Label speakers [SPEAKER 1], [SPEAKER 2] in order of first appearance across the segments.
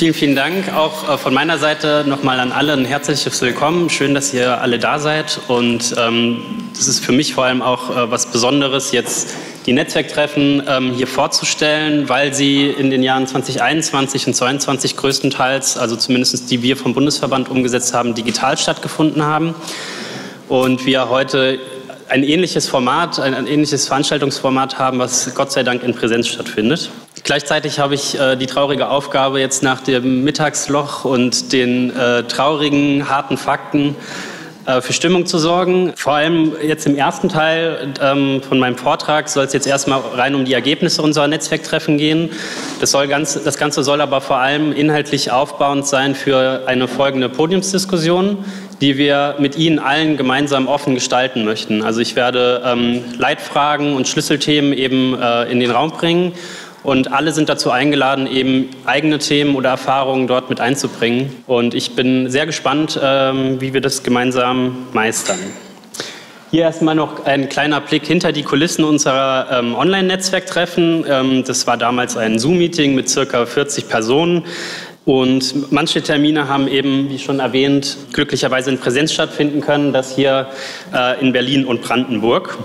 [SPEAKER 1] Vielen, vielen Dank. Auch äh, von meiner Seite nochmal an alle ein herzliches Willkommen. Schön, dass ihr alle da seid. Und ähm, das ist für mich vor allem auch äh, was Besonderes, jetzt die Netzwerktreffen ähm, hier vorzustellen, weil sie in den Jahren 2021 und 2022 größtenteils, also zumindest die wir vom Bundesverband umgesetzt haben, digital stattgefunden haben. Und wir heute ein ähnliches Format, ein, ein, ähnliches Veranstaltungsformat haben, was Gott sei Dank in Präsenz stattfindet. Gleichzeitig habe ich äh, die traurige Aufgabe, jetzt nach dem Mittagsloch und den äh, traurigen, harten Fakten äh, für Stimmung zu sorgen. Vor allem jetzt im ersten Teil ähm, von meinem Vortrag soll es jetzt erstmal rein um die Ergebnisse unserer Netzwerktreffen gehen. Das, soll ganz, das Ganze soll aber vor allem inhaltlich aufbauend sein für eine folgende Podiumsdiskussion, die wir mit Ihnen allen gemeinsam offen gestalten möchten. Also ich werde ähm, Leitfragen und Schlüsselthemen eben äh, in den Raum bringen und alle sind dazu eingeladen, eben eigene Themen oder Erfahrungen dort mit einzubringen. Und ich bin sehr gespannt, ähm, wie wir das gemeinsam meistern. Hier erstmal noch ein kleiner Blick hinter die Kulissen unserer ähm, Online-Netzwerktreffen. Ähm, das war damals ein Zoom-Meeting mit circa 40 Personen. Und manche Termine haben eben, wie schon erwähnt, glücklicherweise in Präsenz stattfinden können. Das hier äh, in Berlin und Brandenburg.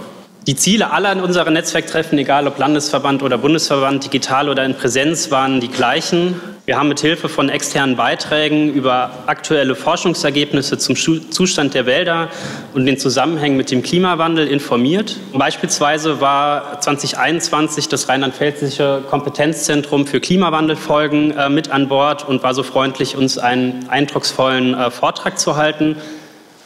[SPEAKER 1] Die Ziele aller unserer Netzwerktreffen, egal ob Landesverband oder Bundesverband, digital oder in Präsenz, waren die gleichen. Wir haben mit Hilfe von externen Beiträgen über aktuelle Forschungsergebnisse zum Zustand der Wälder und den Zusammenhängen mit dem Klimawandel informiert. Beispielsweise war 2021 das Rheinland-Pfälzische Kompetenzzentrum für Klimawandelfolgen äh, mit an Bord und war so freundlich, uns einen eindrucksvollen äh, Vortrag zu halten.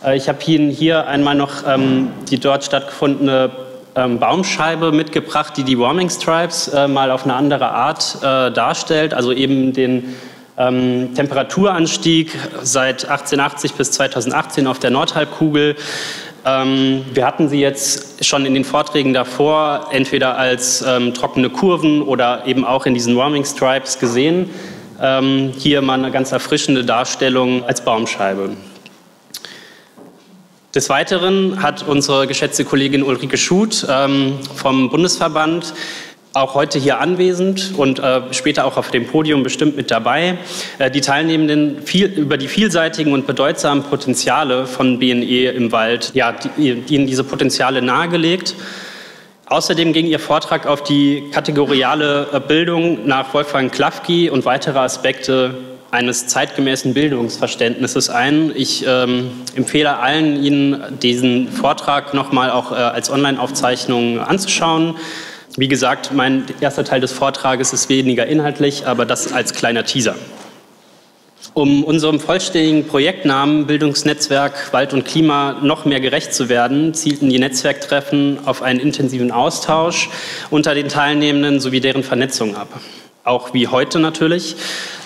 [SPEAKER 1] Äh, ich habe Ihnen hier einmal noch ähm, die dort stattgefundene ähm, Baumscheibe mitgebracht, die die Warming Stripes äh, mal auf eine andere Art äh, darstellt, also eben den ähm, Temperaturanstieg seit 1880 bis 2018 auf der Nordhalbkugel. Ähm, wir hatten sie jetzt schon in den Vorträgen davor entweder als ähm, trockene Kurven oder eben auch in diesen Warming Stripes gesehen. Ähm, hier mal eine ganz erfrischende Darstellung als Baumscheibe. Des Weiteren hat unsere geschätzte Kollegin Ulrike Schut ähm, vom Bundesverband auch heute hier anwesend und äh, später auch auf dem Podium bestimmt mit dabei, äh, die Teilnehmenden viel, über die vielseitigen und bedeutsamen Potenziale von BNE im Wald, ja, die, ihnen diese Potenziale nahegelegt. Außerdem ging Ihr Vortrag auf die kategoriale äh, Bildung nach Wolfgang Klafki und weitere Aspekte eines zeitgemäßen Bildungsverständnisses ein. Ich ähm, empfehle allen, Ihnen diesen Vortrag nochmal auch äh, als Online-Aufzeichnung anzuschauen. Wie gesagt, mein erster Teil des Vortrages ist weniger inhaltlich, aber das als kleiner Teaser. Um unserem vollständigen Projektnamen Bildungsnetzwerk Wald und Klima noch mehr gerecht zu werden, zielten die Netzwerktreffen auf einen intensiven Austausch unter den Teilnehmenden sowie deren Vernetzung ab auch wie heute natürlich.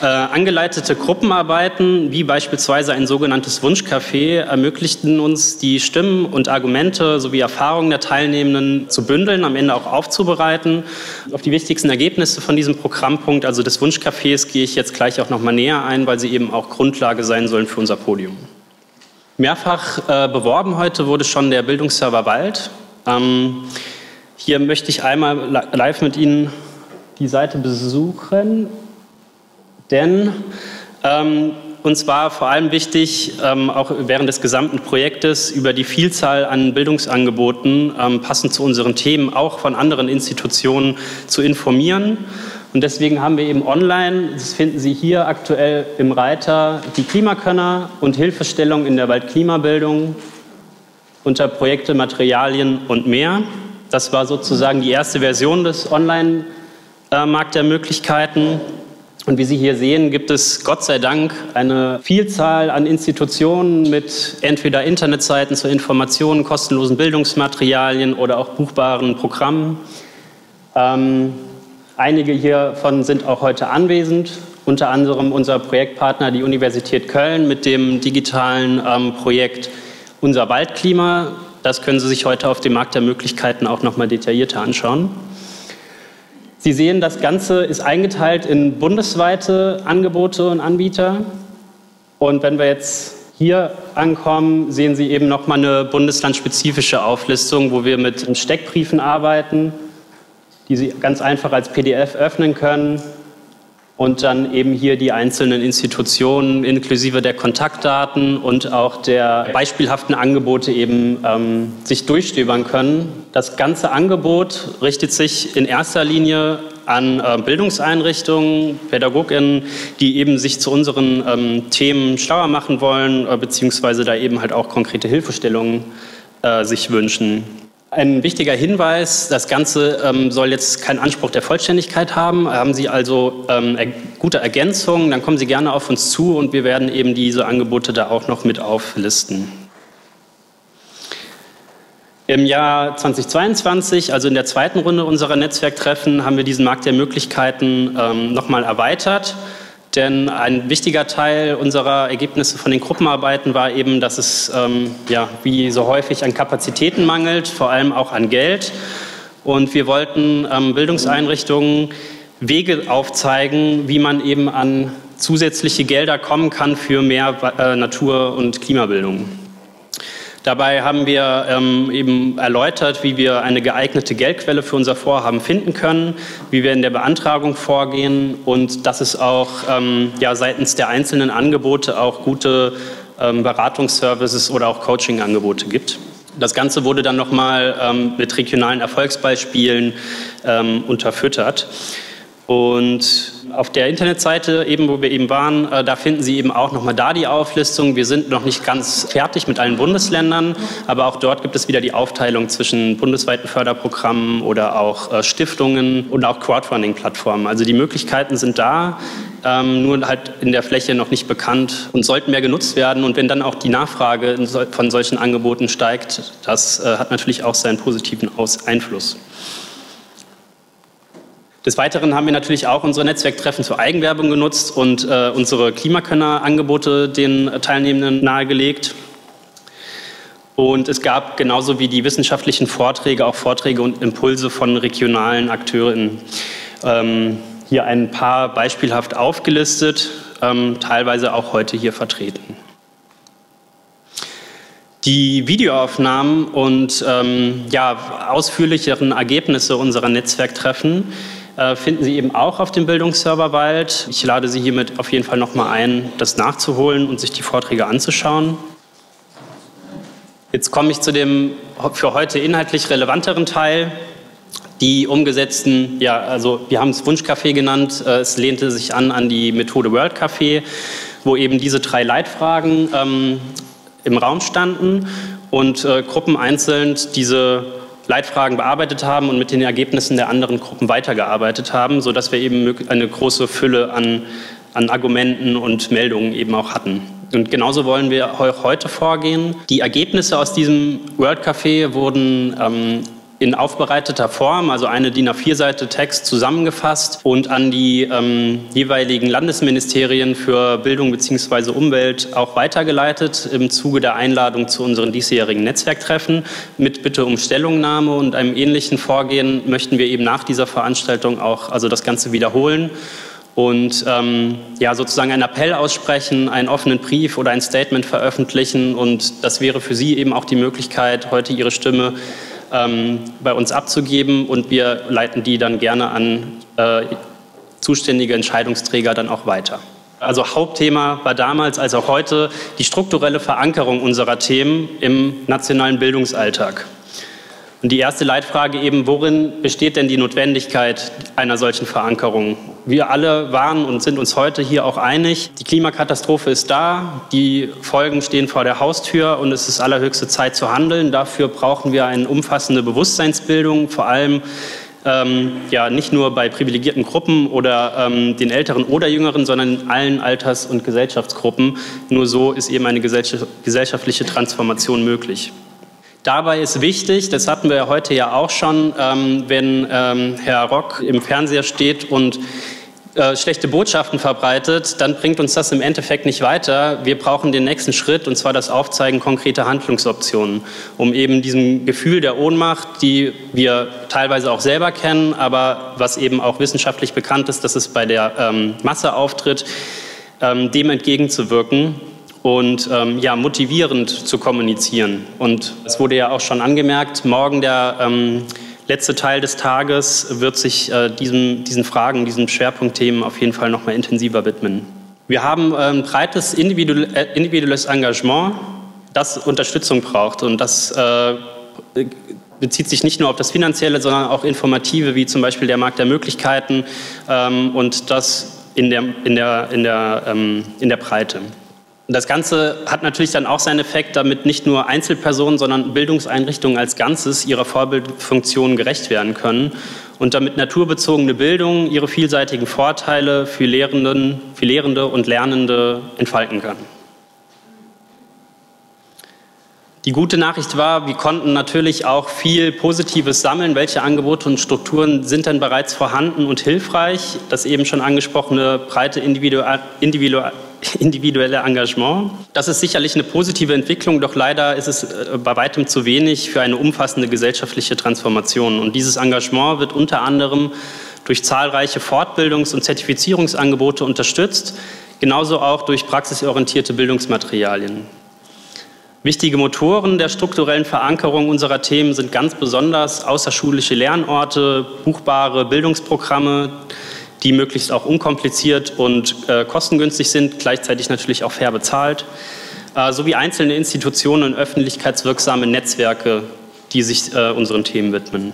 [SPEAKER 1] Äh, angeleitete Gruppenarbeiten, wie beispielsweise ein sogenanntes Wunschcafé, ermöglichten uns, die Stimmen und Argumente sowie Erfahrungen der Teilnehmenden zu bündeln, am Ende auch aufzubereiten. Auf die wichtigsten Ergebnisse von diesem Programmpunkt, also des Wunschcafés, gehe ich jetzt gleich auch noch mal näher ein, weil sie eben auch Grundlage sein sollen für unser Podium. Mehrfach äh, beworben heute wurde schon der Bildungsserver Wald. Ähm, hier möchte ich einmal live mit Ihnen die Seite besuchen, denn ähm, uns war vor allem wichtig, ähm, auch während des gesamten Projektes über die Vielzahl an Bildungsangeboten ähm, passend zu unseren Themen auch von anderen Institutionen zu informieren. Und deswegen haben wir eben online, das finden Sie hier aktuell im Reiter, die Klimakönner und Hilfestellung in der Waldklimabildung unter Projekte, Materialien und mehr. Das war sozusagen die erste Version des Online- äh, Markt der Möglichkeiten. Und wie Sie hier sehen, gibt es Gott sei Dank eine Vielzahl an Institutionen mit entweder Internetseiten zur Information, kostenlosen Bildungsmaterialien oder auch buchbaren Programmen. Ähm, einige hiervon sind auch heute anwesend, unter anderem unser Projektpartner, die Universität Köln, mit dem digitalen ähm, Projekt Unser Waldklima. Das können Sie sich heute auf dem Markt der Möglichkeiten auch noch mal detaillierter anschauen. Sie sehen, das Ganze ist eingeteilt in bundesweite Angebote und Anbieter. Und wenn wir jetzt hier ankommen, sehen Sie eben nochmal eine bundeslandspezifische Auflistung, wo wir mit Steckbriefen arbeiten, die Sie ganz einfach als PDF öffnen können und dann eben hier die einzelnen Institutionen inklusive der Kontaktdaten und auch der beispielhaften Angebote eben ähm, sich durchstöbern können. Das ganze Angebot richtet sich in erster Linie an äh, Bildungseinrichtungen, PädagogInnen, die eben sich zu unseren ähm, Themen schlauer machen wollen, äh, beziehungsweise da eben halt auch konkrete Hilfestellungen äh, sich wünschen. Ein wichtiger Hinweis, das Ganze ähm, soll jetzt keinen Anspruch der Vollständigkeit haben. Haben Sie also ähm, er gute Ergänzungen, dann kommen Sie gerne auf uns zu und wir werden eben diese Angebote da auch noch mit auflisten. Im Jahr 2022, also in der zweiten Runde unserer Netzwerktreffen, haben wir diesen Markt der Möglichkeiten ähm, nochmal erweitert. Denn ein wichtiger Teil unserer Ergebnisse von den Gruppenarbeiten war eben, dass es ähm, ja, wie so häufig an Kapazitäten mangelt, vor allem auch an Geld. Und wir wollten ähm, Bildungseinrichtungen Wege aufzeigen, wie man eben an zusätzliche Gelder kommen kann für mehr äh, Natur- und Klimabildung. Dabei haben wir ähm, eben erläutert, wie wir eine geeignete Geldquelle für unser Vorhaben finden können, wie wir in der Beantragung vorgehen und dass es auch ähm, ja, seitens der einzelnen Angebote auch gute ähm, Beratungsservices oder auch Coaching-Angebote gibt. Das Ganze wurde dann nochmal ähm, mit regionalen Erfolgsbeispielen ähm, unterfüttert. Und auf der Internetseite, eben wo wir eben waren, äh, da finden Sie eben auch nochmal da die Auflistung. Wir sind noch nicht ganz fertig mit allen Bundesländern, aber auch dort gibt es wieder die Aufteilung zwischen bundesweiten Förderprogrammen oder auch äh, Stiftungen und auch Crowdfunding-Plattformen. Also die Möglichkeiten sind da, ähm, nur halt in der Fläche noch nicht bekannt und sollten mehr genutzt werden. Und wenn dann auch die Nachfrage von solchen Angeboten steigt, das äh, hat natürlich auch seinen positiven Einfluss. Des Weiteren haben wir natürlich auch unsere Netzwerktreffen zur Eigenwerbung genutzt und äh, unsere Klimakönner-Angebote den Teilnehmenden nahegelegt. Und es gab genauso wie die wissenschaftlichen Vorträge auch Vorträge und Impulse von regionalen Akteurinnen. Ähm, hier ein paar beispielhaft aufgelistet, ähm, teilweise auch heute hier vertreten. Die Videoaufnahmen und ähm, ja, ausführlicheren Ergebnisse unserer Netzwerktreffen finden Sie eben auch auf dem Bildungsserver Wald. Ich lade Sie hiermit auf jeden Fall nochmal ein, das nachzuholen und sich die Vorträge anzuschauen. Jetzt komme ich zu dem für heute inhaltlich relevanteren Teil. Die umgesetzten, ja, also wir haben es Wunschcafé genannt, äh, es lehnte sich an an die Methode World Café, wo eben diese drei Leitfragen ähm, im Raum standen und äh, Gruppen einzeln diese Leitfragen bearbeitet haben und mit den Ergebnissen der anderen Gruppen weitergearbeitet haben, sodass wir eben eine große Fülle an, an Argumenten und Meldungen eben auch hatten. Und genauso wollen wir auch heute vorgehen. Die Ergebnisse aus diesem World Café wurden ähm, in aufbereiteter Form, also eine DIN A4-Seite Text zusammengefasst und an die ähm, jeweiligen Landesministerien für Bildung bzw. Umwelt auch weitergeleitet im Zuge der Einladung zu unseren diesjährigen Netzwerktreffen mit Bitte um Stellungnahme und einem ähnlichen Vorgehen möchten wir eben nach dieser Veranstaltung auch also das Ganze wiederholen und ähm, ja, sozusagen einen Appell aussprechen, einen offenen Brief oder ein Statement veröffentlichen. Und das wäre für Sie eben auch die Möglichkeit, heute Ihre Stimme bei uns abzugeben und wir leiten die dann gerne an äh, zuständige Entscheidungsträger dann auch weiter. Also Hauptthema war damals als auch heute die strukturelle Verankerung unserer Themen im nationalen Bildungsalltag. Und die erste Leitfrage eben, worin besteht denn die Notwendigkeit einer solchen Verankerung? Wir alle waren und sind uns heute hier auch einig, die Klimakatastrophe ist da, die Folgen stehen vor der Haustür und es ist allerhöchste Zeit zu handeln. Dafür brauchen wir eine umfassende Bewusstseinsbildung, vor allem ähm, ja, nicht nur bei privilegierten Gruppen oder ähm, den Älteren oder Jüngeren, sondern in allen Alters- und Gesellschaftsgruppen. Nur so ist eben eine gesellschaftliche Transformation möglich. Dabei ist wichtig, das hatten wir heute ja auch schon, ähm, wenn ähm, Herr Rock im Fernseher steht und äh, schlechte Botschaften verbreitet, dann bringt uns das im Endeffekt nicht weiter. Wir brauchen den nächsten Schritt, und zwar das Aufzeigen konkreter Handlungsoptionen, um eben diesem Gefühl der Ohnmacht, die wir teilweise auch selber kennen, aber was eben auch wissenschaftlich bekannt ist, dass es bei der ähm, Masse auftritt, ähm, dem entgegenzuwirken und ähm, ja, motivierend zu kommunizieren. Und es wurde ja auch schon angemerkt, morgen der ähm, letzte Teil des Tages wird sich äh, diesem, diesen Fragen, diesen Schwerpunktthemen auf jeden Fall noch mal intensiver widmen. Wir haben ein ähm, breites individuelles Engagement, das Unterstützung braucht und das äh, bezieht sich nicht nur auf das Finanzielle, sondern auch Informative, wie zum Beispiel der Markt der Möglichkeiten ähm, und das in der, in der, in der, ähm, in der Breite. Das Ganze hat natürlich dann auch seinen Effekt, damit nicht nur Einzelpersonen, sondern Bildungseinrichtungen als Ganzes ihrer Vorbildfunktion gerecht werden können und damit naturbezogene Bildung ihre vielseitigen Vorteile für, Lehrenden, für Lehrende und Lernende entfalten kann. Die gute Nachricht war, wir konnten natürlich auch viel Positives sammeln. Welche Angebote und Strukturen sind denn bereits vorhanden und hilfreich? Das eben schon angesprochene breite individuelle Engagement. Das ist sicherlich eine positive Entwicklung, doch leider ist es äh, bei weitem zu wenig für eine umfassende gesellschaftliche Transformation. Und dieses Engagement wird unter anderem durch zahlreiche Fortbildungs- und Zertifizierungsangebote unterstützt, genauso auch durch praxisorientierte Bildungsmaterialien. Wichtige Motoren der strukturellen Verankerung unserer Themen sind ganz besonders außerschulische Lernorte, buchbare Bildungsprogramme, die möglichst auch unkompliziert und äh, kostengünstig sind, gleichzeitig natürlich auch fair bezahlt, äh, sowie einzelne Institutionen und öffentlichkeitswirksame Netzwerke, die sich äh, unseren Themen widmen.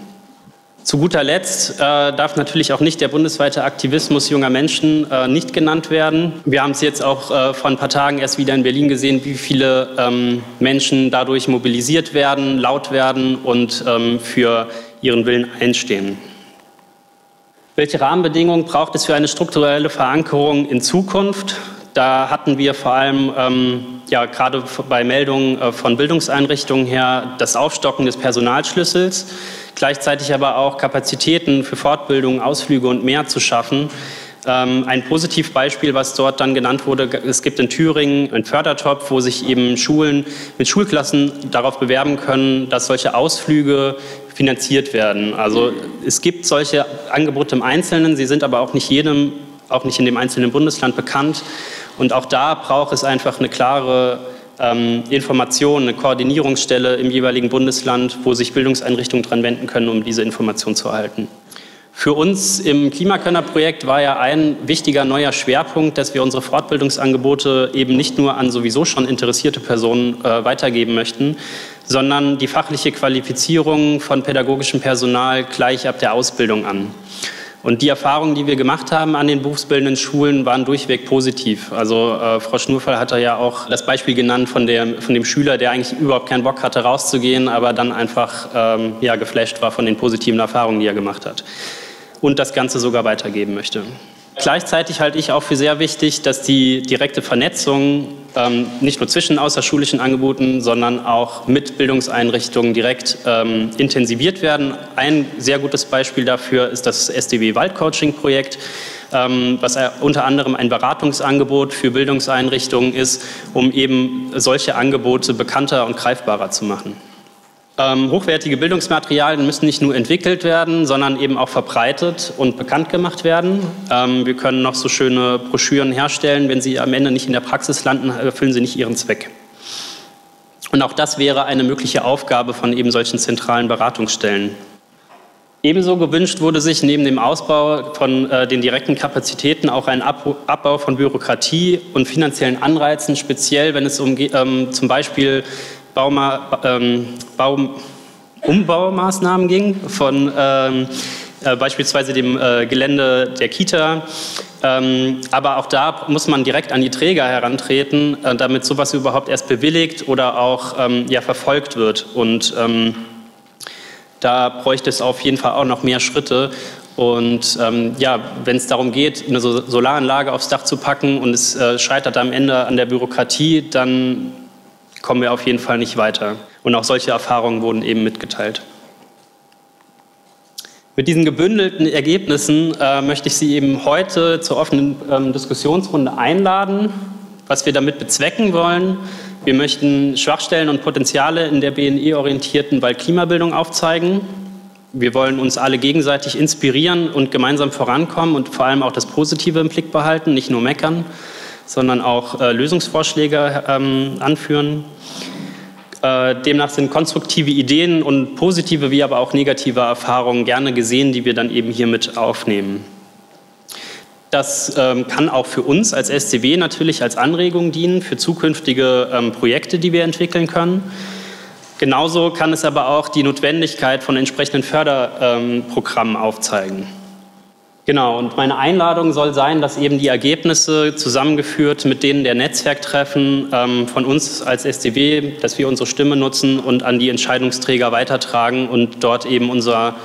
[SPEAKER 1] Zu guter Letzt äh, darf natürlich auch nicht der bundesweite Aktivismus junger Menschen äh, nicht genannt werden. Wir haben es jetzt auch äh, vor ein paar Tagen erst wieder in Berlin gesehen, wie viele ähm, Menschen dadurch mobilisiert werden, laut werden und ähm, für ihren Willen einstehen. Welche Rahmenbedingungen braucht es für eine strukturelle Verankerung in Zukunft? Da hatten wir vor allem ähm, ja, gerade bei Meldungen äh, von Bildungseinrichtungen her das Aufstocken des Personalschlüssels gleichzeitig aber auch Kapazitäten für Fortbildung, Ausflüge und mehr zu schaffen. Ähm, ein Positivbeispiel, was dort dann genannt wurde, es gibt in Thüringen einen Fördertopf, wo sich eben Schulen mit Schulklassen darauf bewerben können, dass solche Ausflüge finanziert werden. Also es gibt solche Angebote im Einzelnen, sie sind aber auch nicht jedem, auch nicht in dem einzelnen Bundesland bekannt. Und auch da braucht es einfach eine klare ähm, Information, eine Koordinierungsstelle im jeweiligen Bundesland, wo sich Bildungseinrichtungen dran wenden können, um diese Information zu erhalten. Für uns im Klimakönner-Projekt war ja ein wichtiger neuer Schwerpunkt, dass wir unsere Fortbildungsangebote eben nicht nur an sowieso schon interessierte Personen äh, weitergeben möchten, sondern die fachliche Qualifizierung von pädagogischem Personal gleich ab der Ausbildung an. Und die Erfahrungen, die wir gemacht haben an den berufsbildenden Schulen, waren durchweg positiv. Also äh, Frau Schnurfall hat ja auch das Beispiel genannt von, der, von dem Schüler, der eigentlich überhaupt keinen Bock hatte, rauszugehen, aber dann einfach ähm, ja, geflasht war von den positiven Erfahrungen, die er gemacht hat. Und das Ganze sogar weitergeben möchte. Gleichzeitig halte ich auch für sehr wichtig, dass die direkte Vernetzung ähm, nicht nur zwischen außerschulischen Angeboten, sondern auch mit Bildungseinrichtungen direkt ähm, intensiviert werden. Ein sehr gutes Beispiel dafür ist das SDW Waldcoaching-Projekt, ähm, was unter anderem ein Beratungsangebot für Bildungseinrichtungen ist, um eben solche Angebote bekannter und greifbarer zu machen. Ähm, hochwertige Bildungsmaterialien müssen nicht nur entwickelt werden, sondern eben auch verbreitet und bekannt gemacht werden. Ähm, wir können noch so schöne Broschüren herstellen, wenn sie am Ende nicht in der Praxis landen, erfüllen sie nicht ihren Zweck. Und auch das wäre eine mögliche Aufgabe von eben solchen zentralen Beratungsstellen. Ebenso gewünscht wurde sich neben dem Ausbau von äh, den direkten Kapazitäten auch ein Abbau von Bürokratie und finanziellen Anreizen, speziell wenn es um ähm, zum Beispiel Bauma, ähm, Baum, Umbaumaßnahmen ging, von ähm, äh, beispielsweise dem äh, Gelände der Kita. Ähm, aber auch da muss man direkt an die Träger herantreten, äh, damit sowas überhaupt erst bewilligt oder auch ähm, ja, verfolgt wird. Und ähm, da bräuchte es auf jeden Fall auch noch mehr Schritte. Und ähm, ja, wenn es darum geht, eine Solaranlage aufs Dach zu packen und es äh, scheitert am Ende an der Bürokratie, dann kommen wir auf jeden Fall nicht weiter. Und auch solche Erfahrungen wurden eben mitgeteilt. Mit diesen gebündelten Ergebnissen äh, möchte ich Sie eben heute zur offenen ähm, Diskussionsrunde einladen, was wir damit bezwecken wollen. Wir möchten Schwachstellen und Potenziale in der BNE-orientierten Waldklimabildung aufzeigen. Wir wollen uns alle gegenseitig inspirieren und gemeinsam vorankommen und vor allem auch das Positive im Blick behalten, nicht nur meckern sondern auch äh, Lösungsvorschläge ähm, anführen. Äh, demnach sind konstruktive Ideen und positive wie aber auch negative Erfahrungen gerne gesehen, die wir dann eben hier mit aufnehmen. Das ähm, kann auch für uns als SCW natürlich als Anregung dienen für zukünftige ähm, Projekte, die wir entwickeln können. Genauso kann es aber auch die Notwendigkeit von entsprechenden Förderprogrammen ähm, aufzeigen. Genau, und meine Einladung soll sein, dass eben die Ergebnisse zusammengeführt mit denen der Netzwerktreffen ähm, von uns als SDW, dass wir unsere Stimme nutzen und an die Entscheidungsträger weitertragen und dort eben unser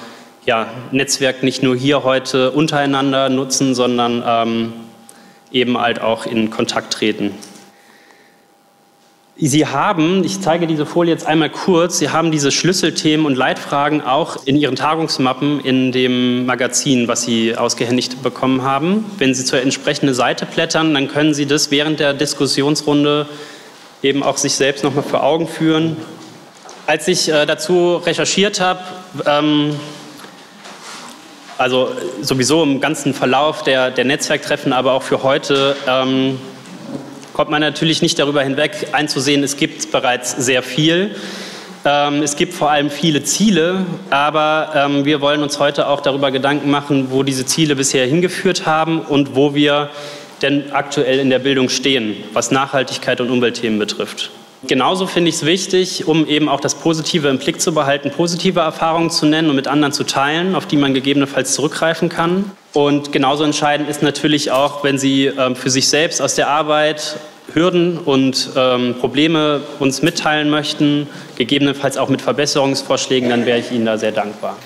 [SPEAKER 1] ja, Netzwerk nicht nur hier heute untereinander nutzen, sondern ähm, eben halt auch in Kontakt treten. Sie haben, ich zeige diese Folie jetzt einmal kurz, Sie haben diese Schlüsselthemen und Leitfragen auch in Ihren Tagungsmappen in dem Magazin, was Sie ausgehändigt bekommen haben. Wenn Sie zur entsprechenden Seite blättern, dann können Sie das während der Diskussionsrunde eben auch sich selbst nochmal vor Augen führen. Als ich äh, dazu recherchiert habe, ähm, also sowieso im ganzen Verlauf der, der Netzwerktreffen, aber auch für heute, ähm, kommt man natürlich nicht darüber hinweg, einzusehen, es gibt bereits sehr viel. Ähm, es gibt vor allem viele Ziele, aber ähm, wir wollen uns heute auch darüber Gedanken machen, wo diese Ziele bisher hingeführt haben und wo wir denn aktuell in der Bildung stehen, was Nachhaltigkeit und Umweltthemen betrifft. Genauso finde ich es wichtig, um eben auch das Positive im Blick zu behalten, positive Erfahrungen zu nennen und mit anderen zu teilen, auf die man gegebenenfalls zurückgreifen kann. Und genauso entscheidend ist natürlich auch, wenn Sie ähm, für sich selbst aus der Arbeit Hürden und ähm, Probleme uns mitteilen möchten, gegebenenfalls auch mit Verbesserungsvorschlägen, dann wäre ich Ihnen da sehr dankbar.